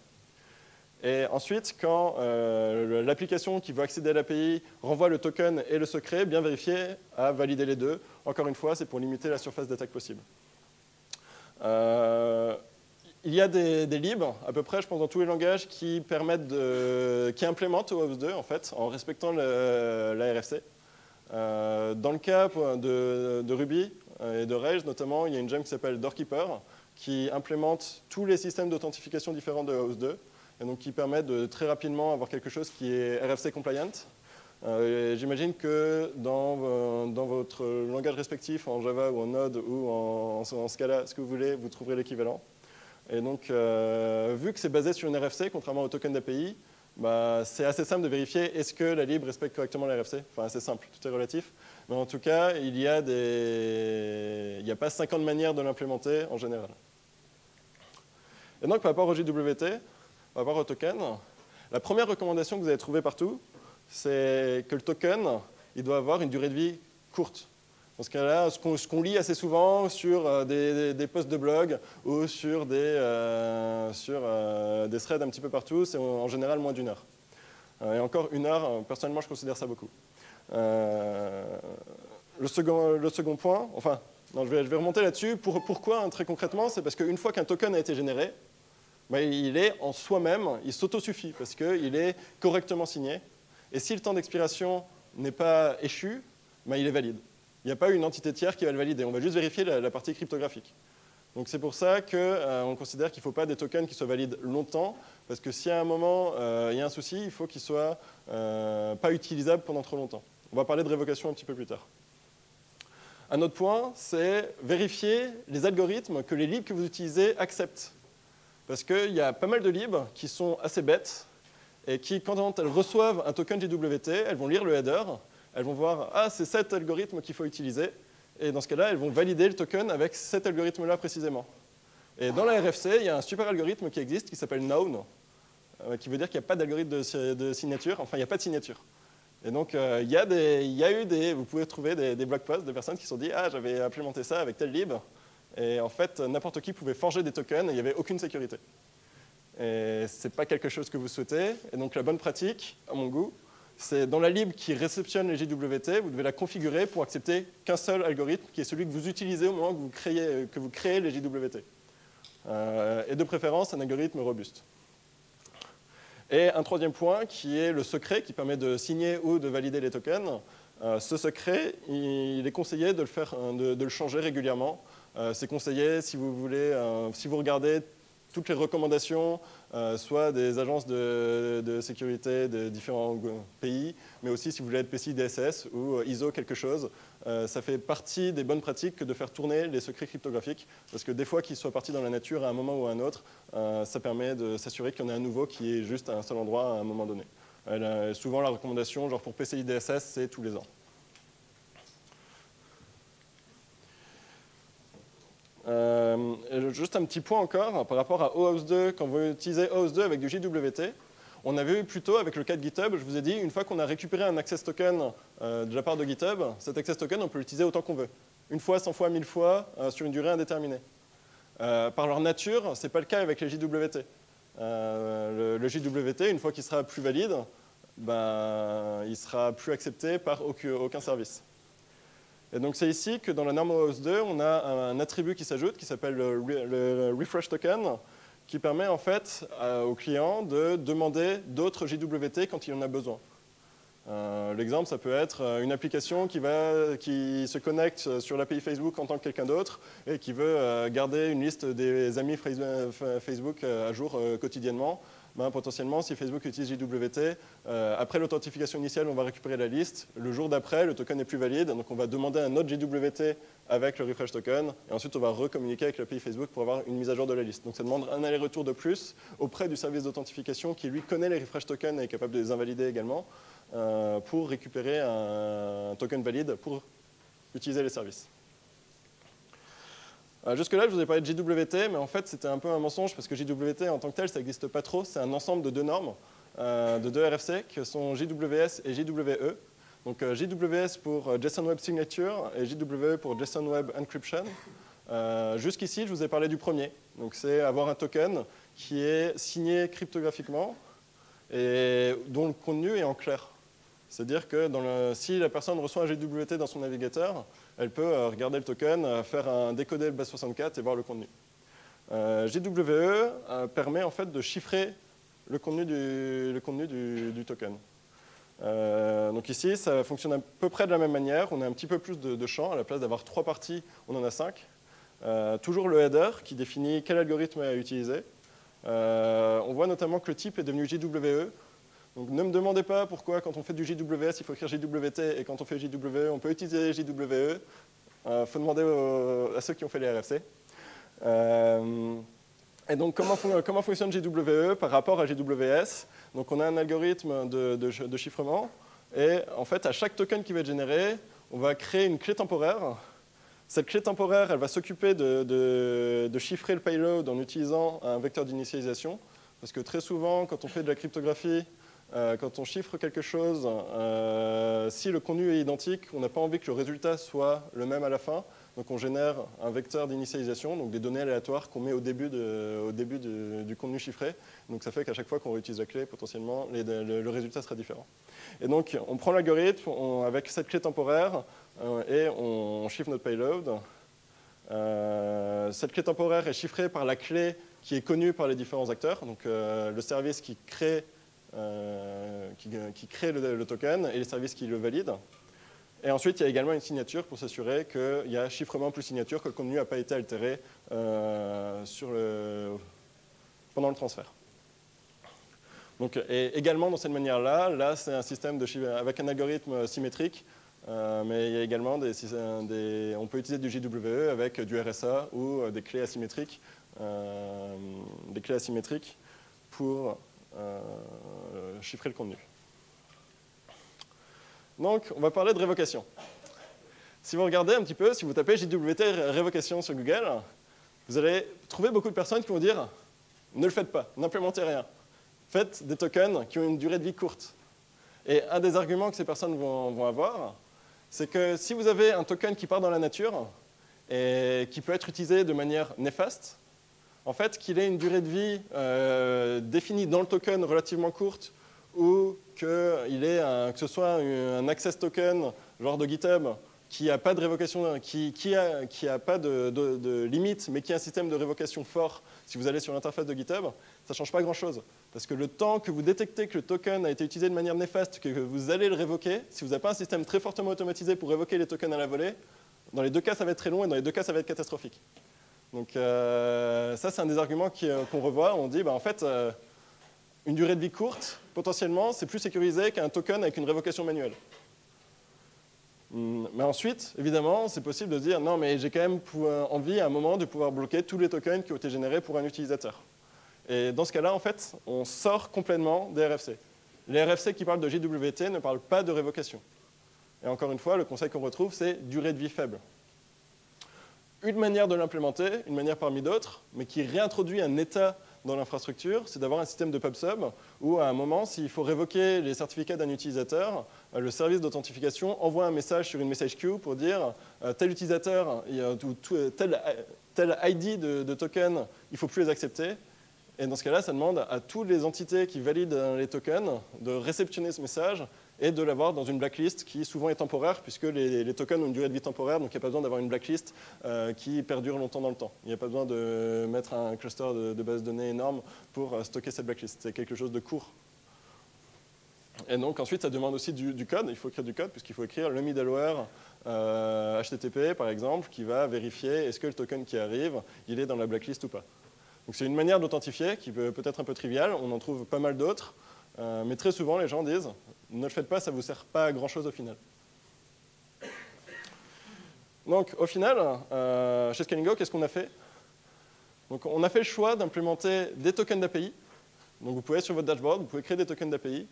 Et ensuite, quand euh, l'application qui veut accéder à l'API renvoie le token et le secret, bien vérifier à valider les deux. Encore une fois, c'est pour limiter la surface d'attaque possible. Euh, il y a des, libres, à peu près, je pense, dans tous les langages qui permettent qui implémentent OAuth 2 en fait, en respectant la RFC. Euh, dans le cas de, Ruby et de Rails notamment, il y a une gem qui s'appelle Doorkeeper qui implémente tous les systèmes d'authentification différents de OAuth 2 et donc qui permet de très rapidement avoir quelque chose qui est RFC compliant. Euh, j'imagine que dans, euh, dans, votre langage respectif, en Java ou en Node ou en, en Scala, ce que vous voulez, vous trouverez l'équivalent. Et donc, euh, vu que c'est basé sur une RFC, contrairement au token d'API, bah, c'est assez simple de vérifier est-ce que la lib respecte correctement la RFC. Enfin, assez simple, tout est relatif. Mais en tout cas, il y a des... il n'y a pas 50 manières de l'implémenter en général. Et donc, par rapport au JWT, par rapport au token, la première recommandation que vous allez trouver partout, c'est que le token, il doit avoir une durée de vie courte. Dans ce cas-là, ce qu'on lit assez souvent sur euh, des, posts de blog ou sur des, euh, sur, euh, des threads un petit peu partout, c'est en général moins d'une heure. et encore une heure, personnellement, je considère ça beaucoup. le, second, le second point, enfin, non, je, vais, je vais remonter là-dessus. Pour, pourquoi, hein, très concrètement C'est parce qu'une fois qu'un token a été généré, il est en soi-même, il s'autosuffit parce qu'il est correctement signé. Et si le temps d'expiration n'est pas échu, ben, il est valide. Il n'y a pas une entité tiers qui va le valider. On va juste vérifier la, partie cryptographique. Donc c'est pour ça qu'on euh, considère qu'il ne faut pas des tokens qui soient valides longtemps, parce que si à un moment euh, il y a un souci, il faut qu'ils ne soient euh, pas utilisables pendant trop longtemps. On va parler de révocation un petit peu plus tard. Un autre point, c'est vérifier les algorithmes que les libres que vous utilisez acceptent. Parce qu'il y a pas mal de libres qui sont assez bêtes et qui, quand elles reçoivent un token JWT, elles vont lire le header, elles vont voir « Ah, c'est cet algorithme qu'il faut utiliser ». Et dans ce cas-là, elles vont valider le token avec cet algorithme-là précisément. Et dans la RFC, il y a un super algorithme qui existe qui s'appelle Known, euh, qui veut dire qu'il n'y a pas d'algorithme de, signature, enfin, il n'y a pas de signature. Et donc, euh, il, y a il, y a eu des, vous pouvez trouver des, des blog posts de personnes qui se sont dit « Ah, j'avais implémenté ça avec tel lib ». Et en fait, n'importe qui pouvait forger des tokens et il n'y avait aucune sécurité. Et ce n'est pas quelque chose que vous souhaitez. Et donc la bonne pratique, à mon goût, c'est dans la lib qui réceptionne les JWT, vous devez la configurer pour accepter qu'un seul algorithme, qui est celui que vous utilisez au moment que vous créez, les JWT. Euh, et de préférence, un algorithme robuste. Et un troisième point, qui est le secret, qui permet de signer ou de valider les tokens. Euh, ce secret, il est conseillé de le changer régulièrement. Euh, c'est conseillé si vous voulez, euh, si vous regardez toutes les recommandations, euh, soit des agences de, sécurité de différents pays, mais aussi si vous voulez être PCI DSS ou ISO quelque chose, ça fait partie des bonnes pratiques que de faire tourner les secrets cryptographiques, parce que des fois qu'ils soient partis dans la nature à un moment ou à un autre, ça permet de s'assurer qu'il y en a un nouveau qui est juste à un seul endroit à un moment donné. souvent la recommandation, genre pour PCI DSS, c'est tous les ans. Euh, juste un petit point encore par rapport à OAuth 2. Quand vous utilisez OAuth 2 avec du JWT, on avait eu plutôt avec le cas de GitHub, je vous ai dit, une fois qu'on a récupéré un access token euh, de la part de GitHub, cet access token, on peut l'utiliser autant qu'on veut. Une fois, 100 fois, 1000 fois, euh, sur une durée indéterminée. par leur nature, ce n'est pas le cas avec les JWT. Le, JWT, une fois qu'il sera plus valide, ben, il sera plus accepté par aucun service. Et donc c'est ici que dans la norme OAuth 2, on a un attribut qui s'ajoute qui s'appelle le, refresh token, qui permet en fait au client de demander d'autres JWT quand il en a besoin. L'exemple, ça peut être une application qui, va, qui se connecte sur l'API Facebook en tant que quelqu'un d'autre et qui veut garder une liste des amis Facebook à jour quotidiennement. Ben, potentiellement, si Facebook utilise JWT, euh, après l'authentification initiale, on va récupérer la liste. Le jour d'après, le token n'est plus valide, donc on va demander un autre JWT avec le refresh token, et ensuite on va recommuniquer avec l'API Facebook pour avoir une mise à jour de la liste. Donc ça demande un aller-retour de plus auprès du service d'authentification qui lui connaît les refresh tokens et est capable de les invalider également euh, pour récupérer un token valide pour utiliser les services. Euh, jusque-là, je vous ai parlé de JWT, mais en fait, c'était un peu un mensonge parce que JWT en tant que tel, ça n'existe pas trop. C'est un ensemble de deux normes, euh, de deux RFC, qui sont JWS et JWE. Donc euh, JWS pour JSON Web Signature et JWE pour JSON Web Encryption. Jusqu'ici, je vous ai parlé du premier. Donc c'est avoir un token qui est signé cryptographiquement et dont le contenu est en clair. C'est-à-dire que si la personne reçoit un JWT dans son navigateur, elle peut euh, regarder le token, euh, faire un décoder le base 64 et voir le contenu. Euh, JWE permet en fait de chiffrer le contenu du, token. donc ici, ça fonctionne à peu près de la même manière. On a un petit peu plus de, champs. À la place d'avoir trois parties, on en a cinq. toujours le header qui définit quel algorithme à utiliser. on voit notamment que le type est devenu JWE. Donc ne me demandez pas pourquoi quand on fait du JWS, il faut écrire JWT et quand on fait JWE, on peut utiliser JWE. Il euh, faut demander à ceux qui ont fait les RFC. Euh, et donc comment, fonctionne JWE par rapport à JWS Donc on a un algorithme de, chiffrement et en fait à chaque token qui va être généré, on va créer une clé temporaire. Cette clé temporaire, elle va s'occuper de, chiffrer le payload en utilisant un vecteur d'initialisation. Parce que très souvent, quand on fait de la cryptographie, euh, quand on chiffre quelque chose, euh, si le contenu est identique, on n'a pas envie que le résultat soit le même à la fin. Donc on génère un vecteur d'initialisation, donc des données aléatoires qu'on met au début, du, contenu chiffré. Donc ça fait qu'à chaque fois qu'on réutilise la clé, potentiellement, le, résultat sera différent. Et donc on prend l'algorithme avec cette clé temporaire euh, et on, chiffre notre payload. cette clé temporaire est chiffrée par la clé qui est connue par les différents acteurs. Donc le service qui crée euh, qui, crée le, token et les services qui le valident. Et ensuite, il y a également une signature pour s'assurer qu'il y a chiffrement plus signature, que le contenu n'a pas été altéré euh, pendant le transfert. Donc, et également, dans cette manière-là, là, c'est un système avec un algorithme symétrique, euh, mais il y a également des, On peut utiliser du JWE avec du RSA ou des clés asymétriques, des clés asymétriques pour euh, chiffrer le contenu. Donc, on va parler de révocation. Si vous regardez un petit peu, si vous tapez JWT révocation sur Google, vous allez trouver beaucoup de personnes qui vont dire ne le faites pas, n'implémentez rien. Faites des tokens qui ont une durée de vie courte. Et un des arguments que ces personnes vont, vont avoir, c'est que si vous avez un token qui part dans la nature et qui peut être utilisé de manière néfaste, en fait, qu'il ait une durée de vie euh, définie dans le token relativement courte ou que, que ce soit un access token, genre de GitHub, qui n'a pas de révocation, qui, a, pas de, limite, mais qui a un système de révocation fort, si vous allez sur l'interface de GitHub, ça ne change pas grand-chose. Parce que le temps que vous détectez que le token a été utilisé de manière néfaste, que vous allez le révoquer, si vous n'avez pas un système très fortement automatisé pour révoquer les tokens à la volée, dans les deux cas, ça va être très long et dans les deux cas, ça va être catastrophique. Donc euh, ça, c'est un des arguments euh, qu'on revoit. On dit, bah, en fait, euh, une durée de vie courte, potentiellement, c'est plus sécurisé qu'un token avec une révocation manuelle. Hmm, mais ensuite, évidemment, c'est possible de dire, non, mais j'ai quand même envie à un moment de pouvoir bloquer tous les tokens qui ont été générés pour un utilisateur. Et dans ce cas-là, en fait, on sort complètement des RFC. Les RFC qui parlent de JWT ne parlent pas de révocation. Et encore une fois, le conseil qu'on retrouve, c'est durée de vie faible une manière de l'implémenter, une manière parmi d'autres, mais qui réintroduit un état dans l'infrastructure, c'est d'avoir un système de PubSub où, à un moment, s'il faut révoquer les certificats d'un utilisateur, euh, le service d'authentification envoie un message sur une message queue pour dire euh, tel utilisateur, tel, tel ID de, de token, il ne faut plus les accepter. Et dans ce cas-là, ça demande à toutes les entités qui valident les tokens de réceptionner ce message et de l'avoir dans une blacklist qui souvent est temporaire, puisque les, tokens ont une durée de vie temporaire, donc il n'y a pas besoin d'avoir une blacklist euh, qui perdure longtemps dans le temps. Il n'y a pas besoin de mettre un cluster de, base de données énorme pour euh, stocker cette blacklist. C'est quelque chose de court. Et donc ensuite, ça demande aussi du, code. Il faut écrire du code puisqu'il faut écrire le middleware HTTP, par exemple, qui va vérifier est-ce que le token qui arrive, il est dans la blacklist ou pas. Donc c'est une manière d'authentifier qui peut peut-être un peu triviale. On en trouve pas mal d'autres. mais très souvent, les gens disent ne le faites pas, ça ne vous sert pas à grand-chose au final. Donc au final, euh, chez Scalingo, qu'est-ce qu'on a fait? Donc, On a fait le choix d'implémenter des tokens d'API. Donc vous pouvez sur votre dashboard, vous pouvez créer des tokens d'API.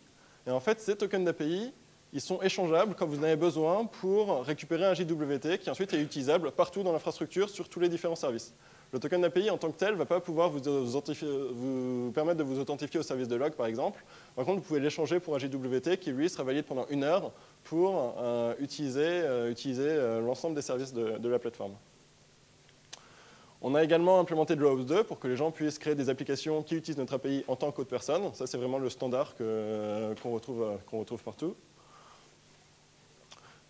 Et en fait, ces tokens d'API, ils sont échangeables quand vous en avez besoin pour récupérer un JWT qui ensuite est utilisable partout dans l'infrastructure sur tous les différents services. Le token d'API en tant que tel ne va pas pouvoir vous, permettre de vous authentifier au service de log, par exemple. Par contre, vous pouvez l'échanger pour un JWT qui, lui, sera valide pendant une heure pour euh, utiliser, euh, euh, l'ensemble des services de, la plateforme. On a également implémenté de l'OAuth 2 pour que les gens puissent créer des applications qui utilisent notre API en tant qu'autre personne. Ça, c'est vraiment le standard qu'on retrouve, partout.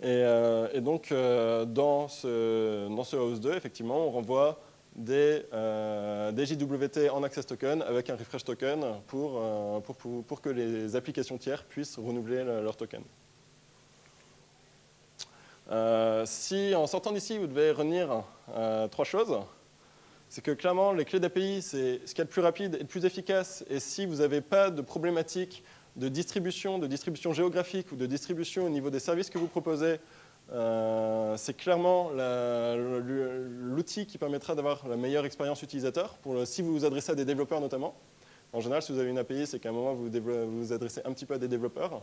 Et, donc, dans ce, dans ce OAuth 2, effectivement, on renvoie des, euh, JWT en access token avec un refresh token pour, euh, pour, pour, que les applications tiers puissent renouveler leur token. Euh, si en sortant d'ici, vous devez retenir trois choses, c'est que clairement, les clés d'API, c'est ce qui est le plus rapide et le plus efficace. Et si vous n'avez pas de problématique de distribution, de distribution géographique ou de distribution au niveau des services que vous proposez, euh, c'est clairement l'outil qui permettra d'avoir la meilleure expérience utilisateur, si vous vous adressez à des développeurs notamment. En général, si vous avez une API, c'est qu'à un moment, vous vous, adressez un petit peu à des développers.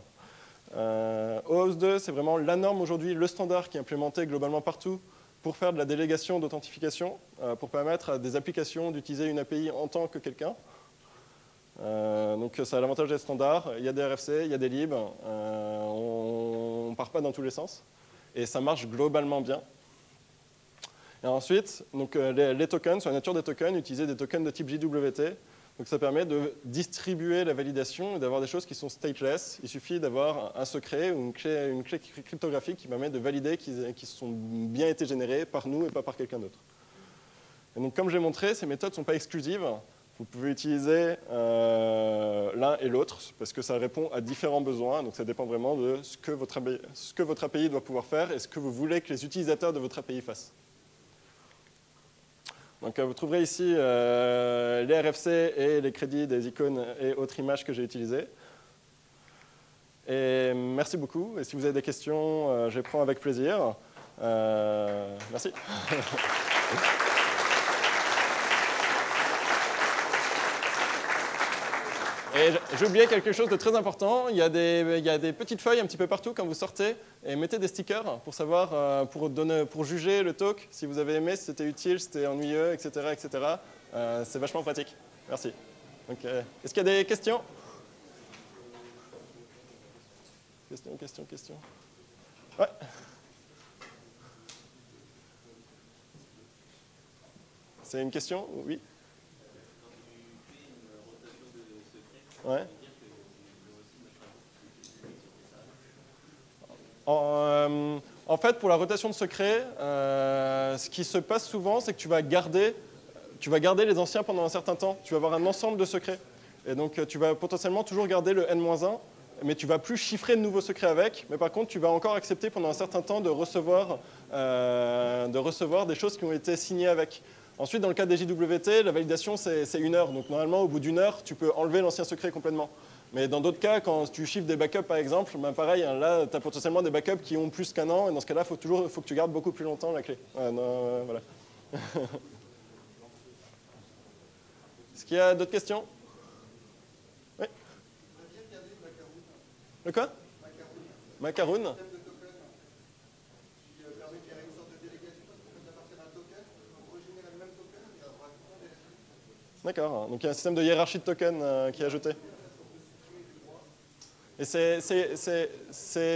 Euh, OAuth 2, c'est vraiment la norme aujourd'hui, le standard qui est implémenté globalement partout pour faire de la délégation d'authentification, euh, pour permettre à des applications d'utiliser une API en tant que quelqu'un. Euh, donc ça a l'avantage d'être standard, il y a des RFC, il y a des libs, on ne part pas dans tous les sens et ça marche globalement bien. Et ensuite, donc, euh, les, tokens, sur la nature des tokens, utiliser des tokens de type JWT. Donc ça permet de distribuer la validation et d'avoir des choses qui sont stateless. Il suffit d'avoir un secret ou une clé, cryptographique qui permet de valider qu'ils ont bien été générés par nous et pas par quelqu'un d'autre. Et donc comme j'ai montré, ces méthodes ne sont pas exclusives. Vous pouvez utiliser euh, l'un et l'autre parce que ça répond à différents besoins. Donc ça dépend vraiment de ce que, votre API, doit pouvoir faire et ce que vous voulez que les utilisateurs de votre API fassent. Donc, euh, vous trouverez ici euh, les RFC et les crédits des icônes et autres images que j'ai utilisées. Et merci beaucoup. Et si vous avez des questions, je les prends avec plaisir. merci. Et j'ai oublié quelque chose de très important. Il y, a des, il y, a des, petites feuilles un petit peu partout quand vous sortez et mettez des stickers pour savoir, euh, pour, donner, pour juger le talk, si vous avez aimé, si c'était utile, si c'était ennuyeux, etc. etc. Euh, c'est vachement pratique. Merci. Euh, est-ce qu'il y a des questions? Question, question, question. Ouais. C'est une question? Oui Euh, en, fait, pour la rotation de secret, euh, ce qui se passe souvent, c'est que tu vas, garder, tu vas garder les anciens pendant un certain temps. Tu vas avoir un ensemble de secrets. Et donc, tu vas potentiellement toujours garder le N-1, mais tu vas plus chiffrer de nouveaux secrets avec. Mais par contre, tu vas encore accepter pendant un certain temps de recevoir, euh, de recevoir des choses qui ont été signées avec. Ensuite, dans le cas des JWT, la validation, c'est une heure. Donc normalement, au bout d'une heure, tu peux enlever l'ancien secret complètement. Mais dans d'autres cas, quand tu chiffres des backups, par exemple, ben pareil, hein, là, tu as potentiellement des backups qui ont plus qu'un an. Et dans ce cas-là, il faut, toujours, faut que tu gardes beaucoup plus longtemps la clé. Euh, voilà. Est-ce qu'il y a d'autres questions? Oui Le quoi? Macaroon D'accord. Donc il y a un système de hiérarchie de tokens euh, qui est ajouté. Et c'est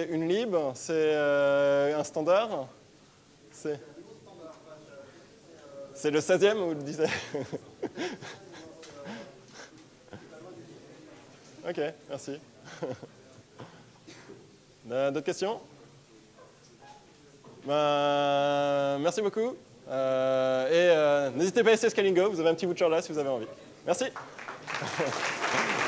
une lib C'est euh, un standard C'est le 16e ou le 17 Ok, merci. Ben, d'autres questions? Ben, Merci beaucoup. Euh, et euh, n'hésitez pas à essayer Scalingo, vous avez un petit de là si vous avez envie. Merci.